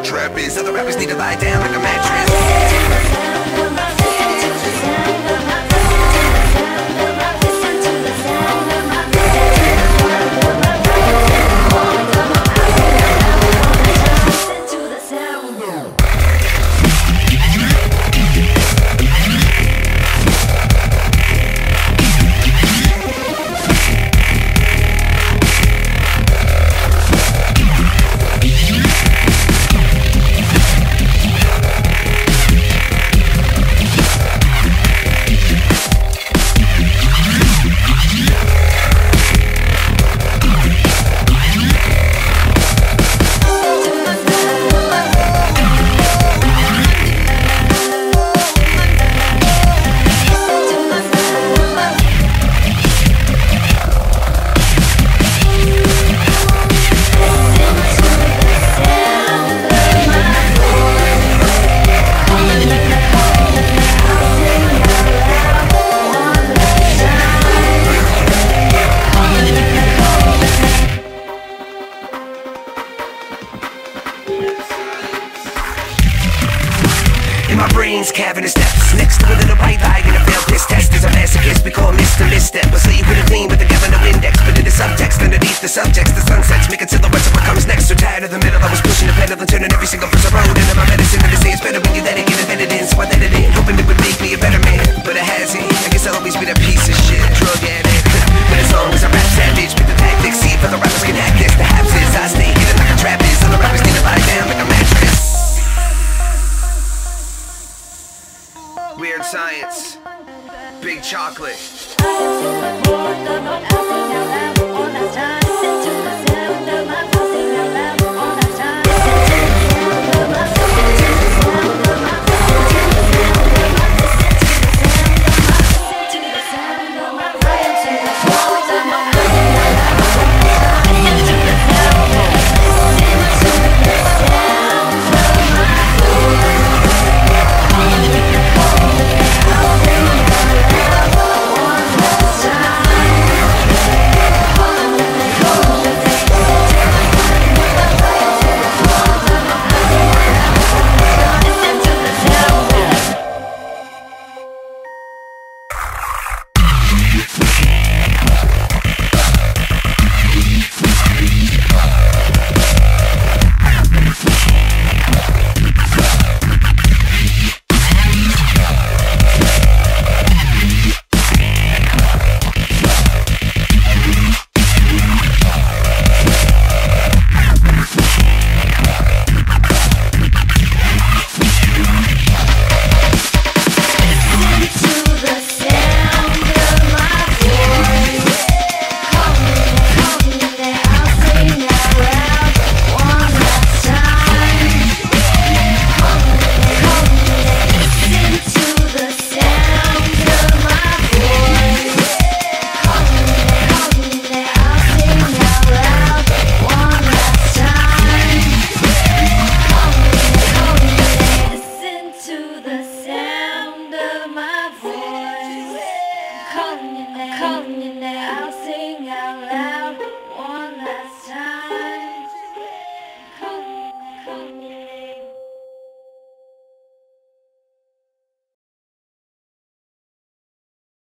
The trap is other rappers need to lie down like a mattress. Brain's cavernous depths Next. To a little white light in a failed piss test. Is a masochist we call Mr. Misstep I say you could've lean with the governor index. But in the subtext underneath the subjects The sunsets making silhouettes of what comes next. So tired of the middle I was pushing the pedal and turning every single verse around chocolate.